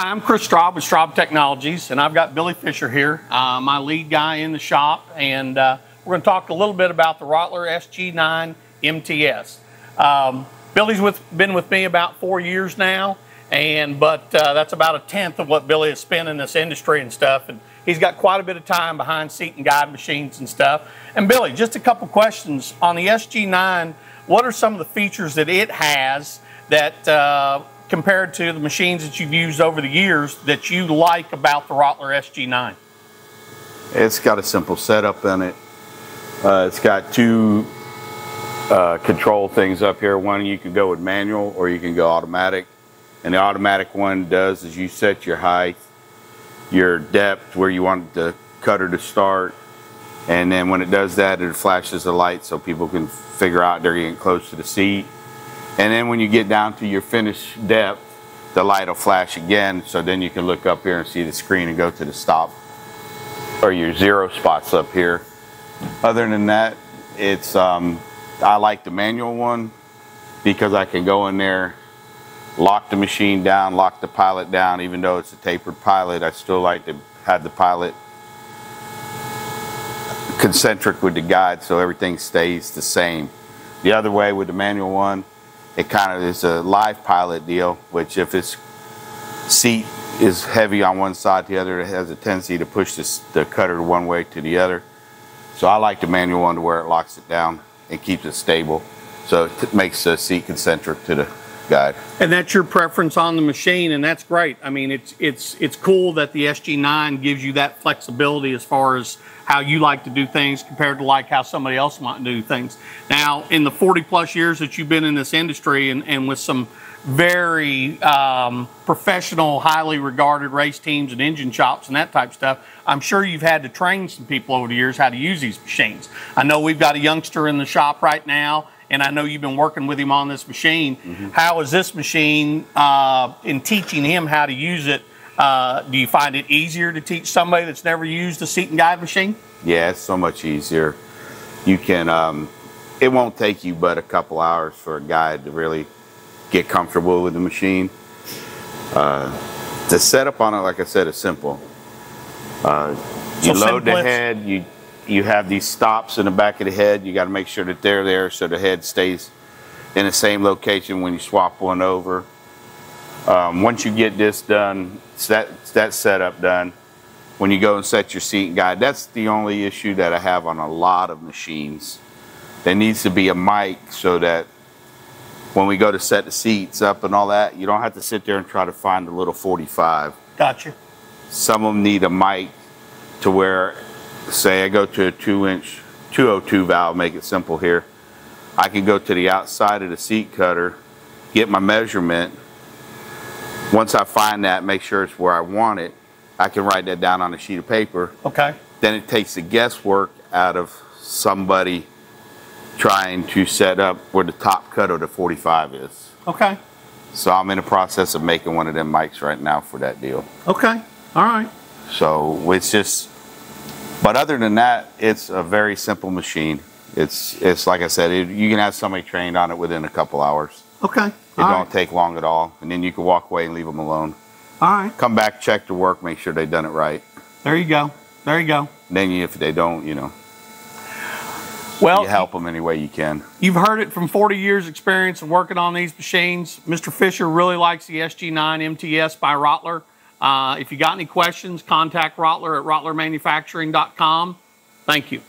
Chris Straub with Straub Technologies, and I've got Billy Fisher here, uh, my lead guy in the shop, and uh, we're going to talk a little bit about the Rottler SG9 MTS. Um, Billy's with, been with me about four years now, and but uh, that's about a tenth of what Billy has spent in this industry and stuff. And he's got quite a bit of time behind seat and guide machines and stuff. And Billy, just a couple questions on the SG9. What are some of the features that it has that uh, compared to the machines that you've used over the years that you like about the Rottler SG9? It's got a simple setup in it. Uh, it's got two uh, control things up here. One you can go with manual or you can go automatic. And the automatic one does is you set your height, your depth where you want the cutter to start. And then when it does that, it flashes the light so people can figure out they're getting close to the seat. And then when you get down to your finished depth, the light will flash again. So then you can look up here and see the screen and go to the stop or your zero spots up here. Other than that, it's um, I like the manual one because I can go in there, lock the machine down, lock the pilot down. Even though it's a tapered pilot, I still like to have the pilot concentric with the guide so everything stays the same. The other way with the manual one, it kind of is a live pilot deal, which if its seat is heavy on one side to the other, it has a tendency to push this, the cutter one way to the other. So I like the manual one to where it locks it down and keeps it stable. So it makes the seat concentric to the And that's your preference on the machine, and that's great. I mean, it's it's it's cool that the SG9 gives you that flexibility as far as how you like to do things compared to like how somebody else might do things. Now, in the 40 plus years that you've been in this industry and, and with some very um, professional, highly regarded race teams and engine shops and that type of stuff, I'm sure you've had to train some people over the years how to use these machines. I know we've got a youngster in the shop right now and I know you've been working with him on this machine. Mm-hmm. How is this machine uh, in teaching him how to use it? Uh, do you find it easier to teach somebody that's never used a seat and guide machine? Yeah, it's so much easier. You can, um, it won't take you but a couple hours for a guide to really get comfortable with the machine. Uh, the setup on it, like I said, is simple. Uh, you so load the head, you you have these stops in the back of the head. You got to make sure that they're there so the head stays in the same location when you swap one over. Um, once you get this done, that, that setup done, when you go and set your seat guide, that's the only issue that I have on a lot of machines. There needs to be a mic so that when we go to set the seats up and all that, you don't have to sit there and try to find a little 45. Gotcha. Some of them need a mic to where say I go to a two inch 202 valve, make it simple here. I can go to the outside of the seat cutter, get my measurement. Once I find that, make sure it's where I want it, I can write that down on a sheet of paper. Okay. Then it takes the guesswork out of somebody trying to set up where the top cut of the 45 is. Okay. So I'm in the process of making one of them mics right now for that deal. Okay. All right. So it's just but other than that, it's a very simple machine. It's it's like I said, it, you can have somebody trained on it within a couple hours. Okay. It all don't right. take long at all, and then you can walk away and leave them alone. All right. Come back, check the work, make sure they've done it right. There you go. There you go. then if they don't, you know, well, you help them any way you can. You've heard it from 40 years experience of working on these machines. Mr. Fisher really likes the SG9 MTS by Rottler. Uh, if you got any questions, contact Rottler at rottlermanufacturing.com. Thank you.